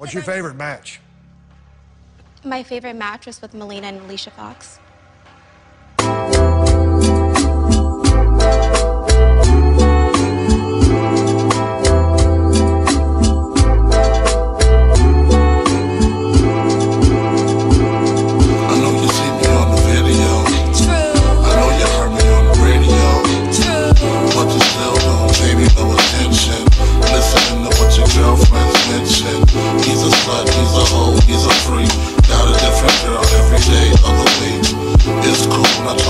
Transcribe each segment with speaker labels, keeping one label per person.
Speaker 1: What's your favorite match?
Speaker 2: My favorite match was with Melina and Alicia Fox.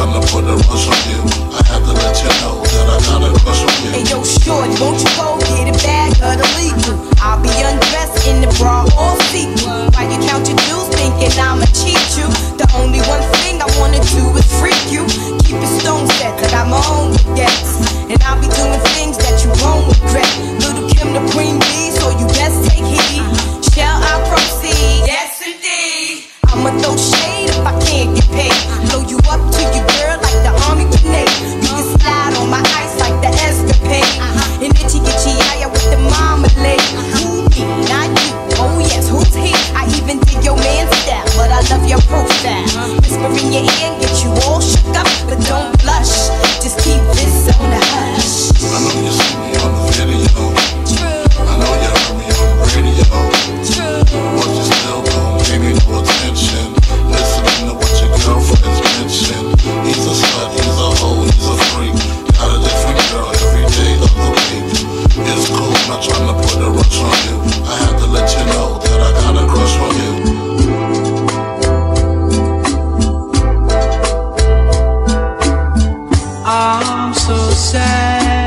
Speaker 3: Trying to put a rush on you. I have to let you know that I got a crush on you.
Speaker 4: Hey yo, shorty, won't you go get a bag of the legal? I'll be undressed in the bra all see While you count your dues, thinking I'ma cheat you. The only one thing I wanna do is freak you. Keep it stone set, I got my own baguettes. And I'll be doing things that you won't regret. Lil' Kim the Queen Bee, so you best take heed. Shall I proceed? Yes, indeed. I'ma throw shade if I can't get paid. I'm so sad.